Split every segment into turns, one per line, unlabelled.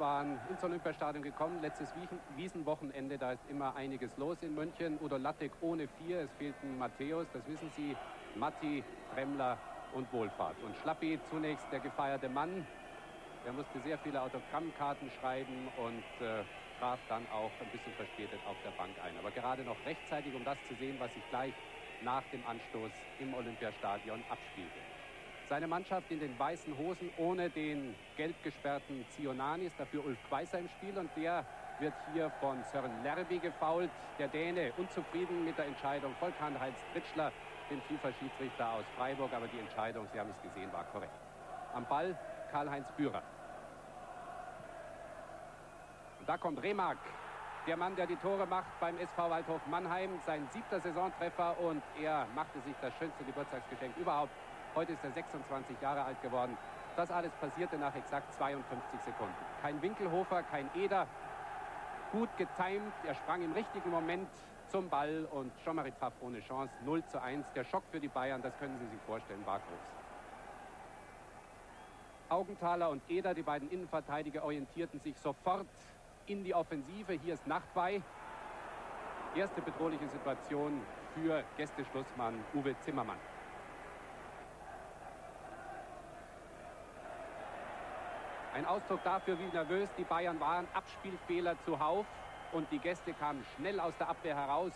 waren ins Olympiastadion gekommen. Letztes Wiesenwochenende, da ist immer einiges los in München. Udo Lattek ohne vier, es fehlten Matthäus, das wissen Sie, Matti, Bremler und Wohlfahrt. Und Schlappi zunächst der gefeierte Mann. Er musste sehr viele Autogrammkarten schreiben und äh, traf dann auch ein bisschen verspätet auf der Bank ein. Aber gerade noch rechtzeitig, um das zu sehen, was sich gleich nach dem Anstoß im Olympiastadion abspielte. Seine Mannschaft in den weißen Hosen ohne den gelb gesperrten Zionanis, dafür Ulf Kweiser im Spiel und der wird hier von Sören Lerby gefault. Der Däne unzufrieden mit der Entscheidung, folgt Heinz Tritschler, den FIFA-Schiedsrichter aus Freiburg, aber die Entscheidung, Sie haben es gesehen, war korrekt. Am Ball Karl-Heinz Bührer. Und da kommt Remark, der Mann, der die Tore macht beim SV Waldhof Mannheim, sein siebter Saisontreffer und er machte sich das schönste Geburtstagsgeschenk überhaupt. Heute ist er 26 Jahre alt geworden. Das alles passierte nach exakt 52 Sekunden. Kein Winkelhofer, kein Eder. Gut getimt, er sprang im richtigen Moment zum Ball und Pfaff ohne Chance. 0 zu 1. Der Schock für die Bayern, das können Sie sich vorstellen, war groß. Augenthaler und Eder, die beiden Innenverteidiger, orientierten sich sofort in die Offensive. Hier ist Nachtwey. Erste bedrohliche Situation für Gästeschlussmann Uwe Zimmermann. Ein Ausdruck dafür, wie nervös die Bayern waren. Abspielfehler zuhauf und die Gäste kamen schnell aus der Abwehr heraus.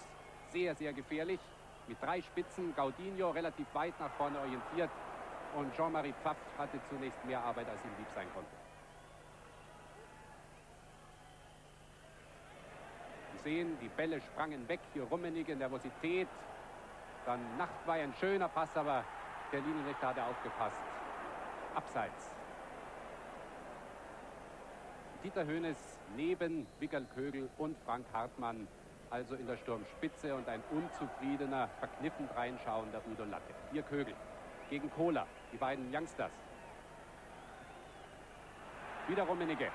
Sehr, sehr gefährlich. Mit drei Spitzen, Gaudinho relativ weit nach vorne orientiert und Jean-Marie Pfaff hatte zunächst mehr Arbeit, als ihm lieb sein konnte. sehen, die Bälle sprangen weg, hier Rummenigge, Nervosität. Dann Nacht war ein schöner Pass, aber der Linienrichter hatte aufgepasst. Abseits. Dieter Höhnes neben Wickel Kögel und Frank Hartmann, also in der Sturmspitze und ein unzufriedener, verkniffen reinschauender Udo Latte. Hier Kögel gegen Kohler, die beiden Youngsters. Wieder Rummenigge.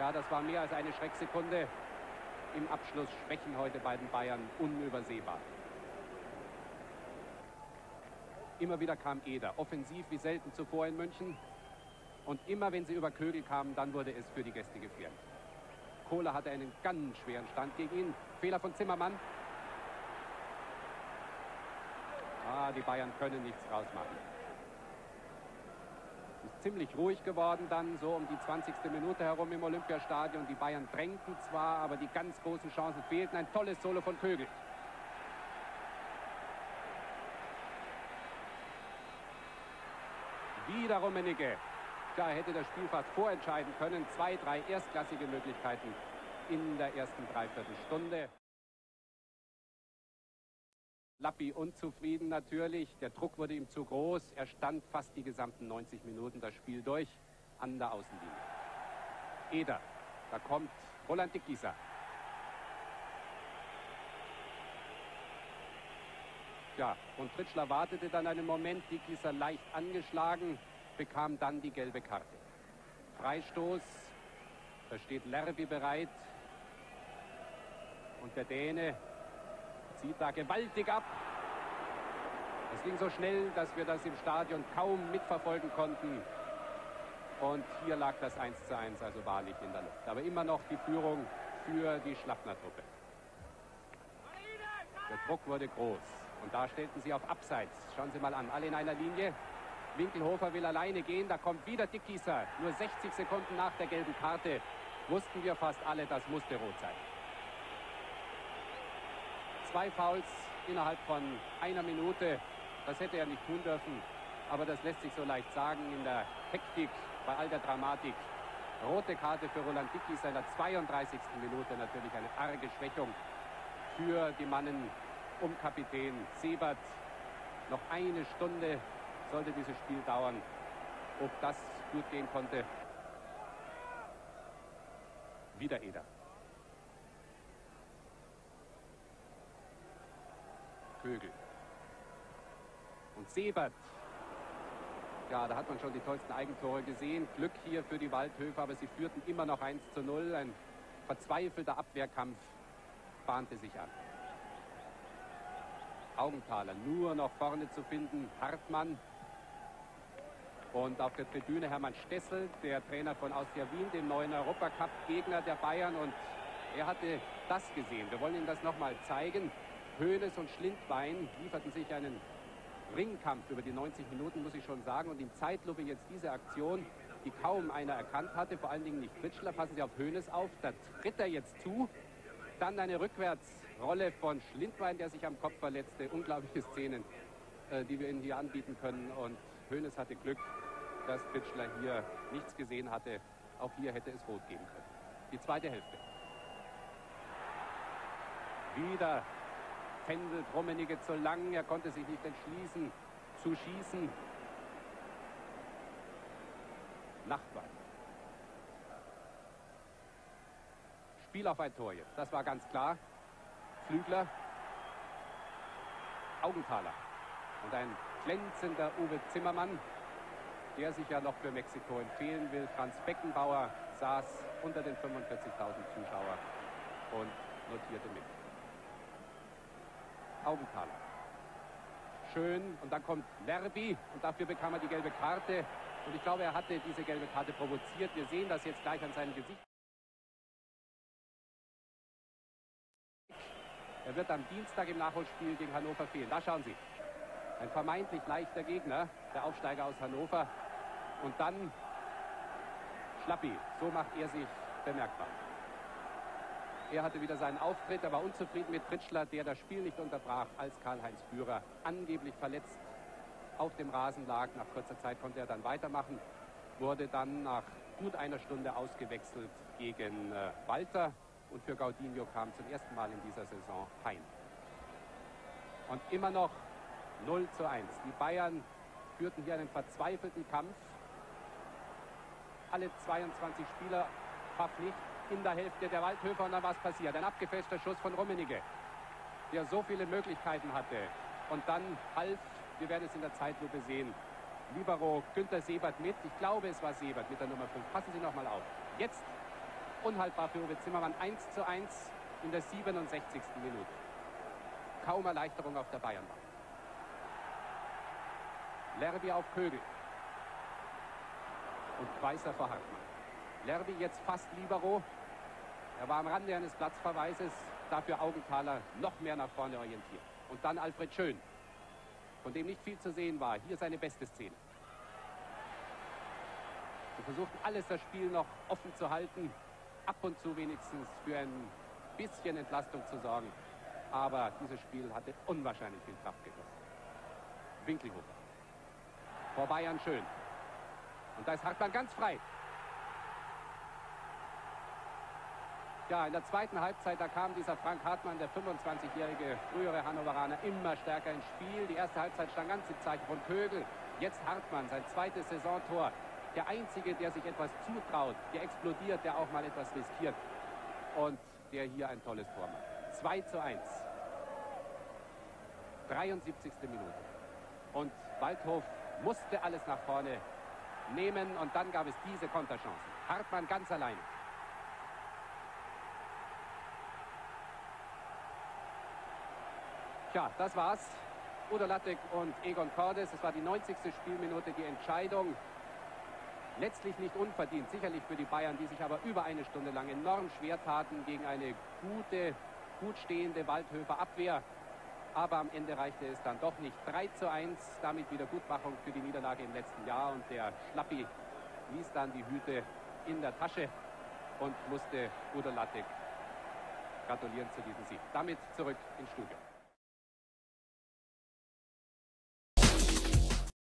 Ja, das war mehr als eine Schrecksekunde. Im Abschluss schwächen heute bei den Bayern unübersehbar. Immer wieder kam Eder, offensiv wie selten zuvor in München. Und immer wenn sie über Kögel kamen, dann wurde es für die Gäste gefährlich. Kohler hatte einen ganz schweren Stand gegen ihn. Fehler von Zimmermann. Ah, die Bayern können nichts rausmachen ist ziemlich ruhig geworden dann, so um die 20. Minute herum im Olympiastadion. Die Bayern drängten zwar, aber die ganz großen Chancen fehlten. Ein tolles Solo von Kögel. Wieder Rummenigge. Da hätte das Spiel fast vorentscheiden können. Zwei, drei erstklassige Möglichkeiten in der ersten Dreiviertelstunde. Lappi unzufrieden natürlich. Der Druck wurde ihm zu groß. Er stand fast die gesamten 90 Minuten das Spiel durch an der Außenlinie. Eder, da kommt Roland Dickgießer. Ja, und Fritschler wartete dann einen Moment. Dickgießer leicht angeschlagen, bekam dann die gelbe Karte. Freistoß, da steht Lerby bereit. Und der Däne zieht da gewaltig ab. Es ging so schnell, dass wir das im Stadion kaum mitverfolgen konnten. Und hier lag das 1 zu 1, also wahrlich in der Luft. Aber immer noch die Führung für die Schlappner-Truppe. Der Druck wurde groß. Und da stellten sie auf Abseits. Schauen Sie mal an, alle in einer Linie. Winkelhofer will alleine gehen, da kommt wieder Dickgießer. Nur 60 Sekunden nach der gelben Karte wussten wir fast alle, das musste rot sein. Zwei Fouls innerhalb von einer Minute. Das hätte er nicht tun dürfen. Aber das lässt sich so leicht sagen in der Hektik, bei all der Dramatik. Rote Karte für Roland Dickey seiner 32. Minute natürlich eine arge Schwächung für die Mannen um Kapitän Sebert. Noch eine Stunde sollte dieses Spiel dauern. Ob das gut gehen konnte. Wieder Eder. Vögel. Und Sebert. Ja, da hat man schon die tollsten Eigentore gesehen. Glück hier für die Waldhöfe, aber sie führten immer noch 1 zu 0. Ein verzweifelter Abwehrkampf bahnte sich an. Augenthaler nur noch vorne zu finden. Hartmann. Und auf der Tribüne Hermann Stessel, der Trainer von Austria Wien, dem neuen Europacup-Gegner der Bayern. Und er hatte das gesehen. Wir wollen Ihnen das nochmal zeigen. Höhnes und Schlindwein lieferten sich einen Ringkampf über die 90 Minuten, muss ich schon sagen. Und in Zeitlupe jetzt diese Aktion, die kaum einer erkannt hatte, vor allen Dingen nicht Fritschler. Passen Sie auf Höhnes auf, da tritt er jetzt zu. Dann eine Rückwärtsrolle von Schlindwein, der sich am Kopf verletzte. Unglaubliche Szenen, äh, die wir Ihnen hier anbieten können. Und Höhnes hatte Glück, dass Fritschler hier nichts gesehen hatte. Auch hier hätte es rot geben können. Die zweite Hälfte. Wieder pendelt Rummenigge zu lang. Er konnte sich nicht entschließen zu schießen. Nachtwald. Spiel auf ein Tor jetzt. Das war ganz klar. Flügler. Augenthaler. Und ein glänzender Uwe Zimmermann, der sich ja noch für Mexiko empfehlen will. Franz Beckenbauer saß unter den 45.000 Zuschauer und notierte mit. Augenthaler. Schön. Und dann kommt Lerby und dafür bekam er die gelbe Karte. Und ich glaube, er hatte diese gelbe Karte provoziert. Wir sehen das jetzt gleich an seinem Gesicht. Er wird am Dienstag im Nachholspiel gegen Hannover fehlen. Da schauen Sie. Ein vermeintlich leichter Gegner, der Aufsteiger aus Hannover. Und dann Schlappi. So macht er sich bemerkbar. Er hatte wieder seinen Auftritt, er war unzufrieden mit Fritschler, der das Spiel nicht unterbrach, als Karl-Heinz Bührer angeblich verletzt auf dem Rasen lag. Nach kurzer Zeit konnte er dann weitermachen, wurde dann nach gut einer Stunde ausgewechselt gegen äh, Walter und für Gaudinho kam zum ersten Mal in dieser Saison Hein. Und immer noch 0 zu 1. Die Bayern führten hier einen verzweifelten Kampf. Alle 22 Spieler verpflichtet in der Hälfte der Waldhöfer und dann was passiert. Ein abgefälschter Schuss von Rummenigge, der so viele Möglichkeiten hatte. Und dann half, wir werden es in der Zeitlupe sehen, Libero Günther Sebert mit. Ich glaube, es war Sebert mit der Nummer 5. Passen Sie noch mal auf. Jetzt unhaltbar für Uwe Zimmermann 1 zu 1 in der 67. Minute. Kaum Erleichterung auf der Bayernbahn. Lerby auf Kögel. Und Weißer vor Hartmann. Lerby jetzt fast Libero. Er war am Rande eines Platzverweises, dafür Augenthaler noch mehr nach vorne orientiert. Und dann Alfred Schön, von dem nicht viel zu sehen war. Hier seine beste Szene. Sie versuchten alles das Spiel noch offen zu halten, ab und zu wenigstens für ein bisschen Entlastung zu sorgen. Aber dieses Spiel hatte unwahrscheinlich viel Kraft gekostet. Winkelhofer. Vor Bayern schön. Und da ist Hartmann ganz frei. Ja, in der zweiten Halbzeit, da kam dieser Frank Hartmann, der 25-jährige frühere Hannoveraner, immer stärker ins Spiel. Die erste Halbzeit stand ganz im Zeichen von Kögel. Jetzt Hartmann, sein zweites Saisontor. Der Einzige, der sich etwas zutraut, der explodiert, der auch mal etwas riskiert. Und der hier ein tolles Tor macht. 2 zu 1. 73. Minute. Und Waldhof musste alles nach vorne nehmen und dann gab es diese Konterchancen. Hartmann ganz allein. Tja, das war's. Udo Lattek und Egon Cordes. Es war die 90. Spielminute, die Entscheidung. Letztlich nicht unverdient, sicherlich für die Bayern, die sich aber über eine Stunde lang enorm schwer taten gegen eine gute, gut stehende Waldhöfer Abwehr. Aber am Ende reichte es dann doch nicht. 3 zu 1, damit Wiedergutmachung für die Niederlage im letzten Jahr. Und der Schlappi ließ dann die Hüte in der Tasche und musste Udo Lattek gratulieren zu diesem Sieg. Damit zurück ins Studio.